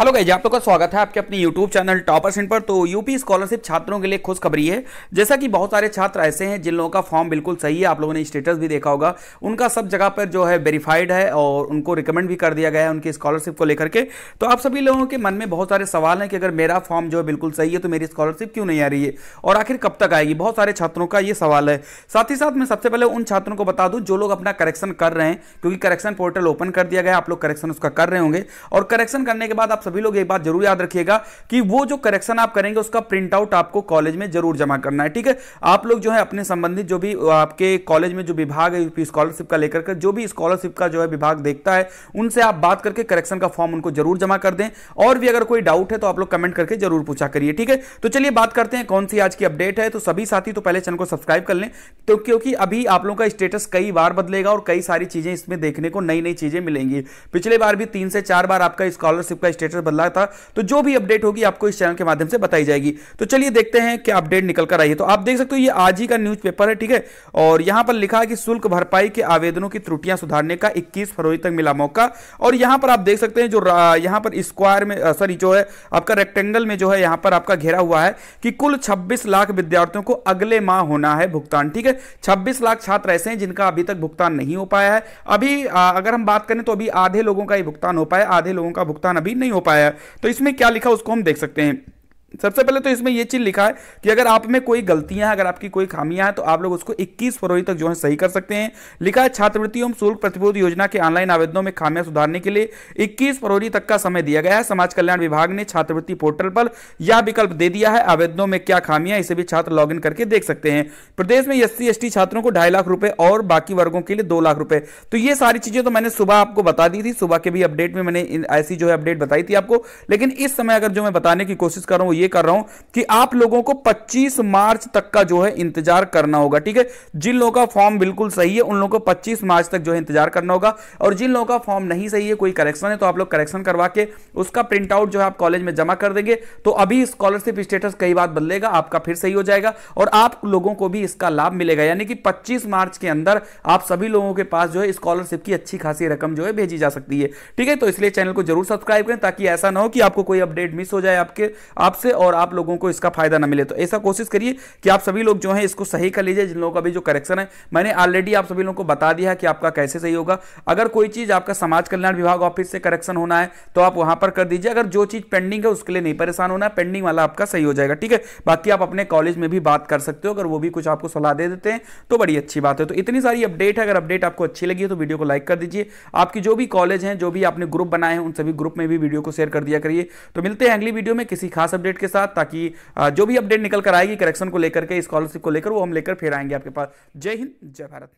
Hello guys आप लोग का स्वागत है आपके अपने यूट्यूब चैनल टॉपर सेंट पर। तो यूपी स्कॉलरशिप छात्रों के लिए खुशखबरी है। जैसा कि बहुत सारे छात्र ऐसे हैं जिन लोगों का फॉर्म बिल्कुल सही है। आप लोगों ने स्टेटस भी देखा होगा। उनका सब जगह पर जो है वेरीफाइड है और उनको रिकमेंड भी कर दिया गया है उनकी स्कॉलरशिप को लेकर के। तो आप सभी लोगों के मन में बहुत सारे सवाल हैं कि अगर मेरा फॉर्म जो है बिल्कुल सही है तो मेरी स्कॉलरशिप क्यों नहीं आ रही है? और आखिर कब तक आएगी? बहुत सारे छात्रों का ये सवाल है। साथ ही साथ मैं सबसे पहले उन छात्रों को बता दूँ जो लोग अपना करेक्शन कर रहे हैं, क्योंकि करेक्शन पोर्टल ओपन कर दिया गया आप लोग करेक्शन उसका कर रहे होंगे। और करेक्शन करने के बाद आप सभी लोग एक बात ज़रूर याद रखिएगा कि वो जो करेक्शन आप करेंगे, उसका प्रिंट आउट आपको कॉलेज में ज़रूर जमा करना है, ठीक है? आप लोग जो है, अपने संबंधित जो भी आपके कॉलेज में जो विभाग है, यूपी स्कॉलरशिप का लेकर जो भी स्कॉलरशिप का जो है विभाग देखता है, उनसे आप बात करके करेक्शन का फॉर्म उनको ज़रूर जमा कर दें। और भी अगर कोई डाउट है तो आप लोग कमेंट करके ज़रूर पूछा करिए, ठीक है? तो चलिए बात करते हैं, कौन सी आज की अपडेट है? तो सभी साथी तो पहले चैनल को सब्सक्राइब कर लें तो क्योंकि अभी आप लोगों का स्टेटस कई बार बदलेगा और कई सारी चीज़ें इसमें देखने को नई नई चीज़ें मिलेंगी। पिछले बार भी तीन से चार बार आपका स्कॉलरशिप का स्टेटस बदला था तो जो भी अपडेट होगी आपको इस चैनल के माध्यम से बताई जाएगी। तो चलिए देखते हैं क्या अपडेट निकल कर आई है। तो आप देख सकते हो, ये आज ही का न्यूज़पेपर है, ठीक है? और यहाँ पर लिखा है कि शुल्क भरपाई के आवेदनों की त्रुटियाँ सुधारने का 21 फरवरी तक मिला मौका। और यहाँ पर आप देख सकते हैं जो यहाँ पर स्क्वायर में सॉरी जो है, आपका रेक्टेंगल में जो है, यहाँ पर आपका घेरा हुआ है कि कुल छब्बीस लाख विद्यार्थियों को अगले माह होना है भुगतान, ठीक है? छब्बीस लाख छात्र ऐसे हैं जिनका अभी तक भुगतान नहीं हो पाया है। अभी अगर हम बात करें तो अभी आधे लोगों का ही भुगतान हो पाया, आधे लोगों का भुगतान अभी नहीं हो पाया तो इसमें क्या लिखा उसको हम देख सकते हैं। सबसे पहले तो इसमें यह चीज़ लिखा है कि अगर आप में कोई गलतियाँ हैं, अगर आपकी कोई खामियाँ हैं तो आप लोग उसको 21 फरवरी तक जो है सही कर सकते हैं। लिखा है, छात्रवृत्ति एवं शुल्क प्रतिबोध योजना के ऑनलाइन आवेदनों में खामियाँ सुधारने के लिए 21 फरवरी तक का समय दिया गया है। समाज कल्याण विभाग ने छात्रवृत्ति पोर्टल पर यह विकल्प दे दिया है। आवेदनों में क्या खामियाँ इसे भी छात्र लॉग करके देख सकते हैं। प्रदेश में एस सी छात्रों को ढाई लाख रुपए और बाकी वर्गों के लिए दो लाख रुपए। तो ये सारी चीज़ें तो मैंने सुबह आपको बता दी थी। सुबह के भी अपडेट में मैंने ऐसी जो है अपडेट बताई थी आपको। लेकिन इस समय अगर जो मैं बताने की कोशिश कर रहा हूँ ये कर रहा हूँ कि आप लोगों को 25 मार्च तक का जो है इंतज़ार करना होगा, ठीक है? जिन लोगों का फॉर्म बिल्कुल सही है, उन लोगों को 25 मार्च तक जो है इंतज़ार करना होगा। और जिन लोगों का फॉर्म नहीं सही है, कोई करेक्शन है तो आप लोग करेक्शन करवा के उसका प्रिंट आउट जो है आप कॉलेज में जमा कर देंगे। तो अभी स्कॉलरशिप स्टेटस कई बात बदलेगा, आपका फिर सही हो जाएगा और आप लोगों को भी इसका लाभ मिलेगा। यानी कि पच्चीस मार्च के अंदर आप सभी लोगों के पास जो है स्कॉलरशिप की अच्छी खासी रकम जो है भेजी जा सकती है, ठीक है? तो इसलिए चैनल को ज़रूर सब्सक्राइब करें ताकि ऐसा ना हो कि आपको कोई अपडेट मिस हो जाए आपके, आपसे। और आप लोगों को इसका फ़ायदा ना मिले। तो ऐसा कोशिश करिए कि आप सभी लोग जो है इसको सही कर लीजिए, जिन लोगों का भी जो करेक्शन है। मैंने ऑलरेडी आप सभी लोगों को बता दिया कि आपका कैसे सही होगा। अगर कोई चीज़ आपका समाज कल्याण विभाग ऑफ़िस से करेक्शन होना है तो आप वहाँ पर कर दीजिए। अगर जो चीज़ पेंडिंग है, उसके लिए नहीं परेशान होना है। पेंडिंग वाला आपका सही हो जाएगा, ठीक है? बाकी आप अपने कॉलेज में भी बात कर सकते हो। अगर वो भी कुछ आपको सलाह दे देते हैं तो बड़ी अच्छी बात है। तो इतनी सारी अपडेट है। अगर अपडेट आपको अच्छी लगी है तो वीडियो को लाइक कर दीजिए। आपकी जो भी कॉलेज हैं, जो भी आपने ग्रुप बनाए हैं, उन सभी ग्रुप में भी वीडियो को शेयर कर दिया करिए। तो मिलते हैं अगली वीडियो में किसी खास अपडेट के साथ ताकि जो भी अपडेट निकल कर आएगी करेक्शन को लेकर के स्कॉलरशिप को लेकर, वो हम लेकर फिर आएँगे आपके पास। जय हिंद, जय भारत।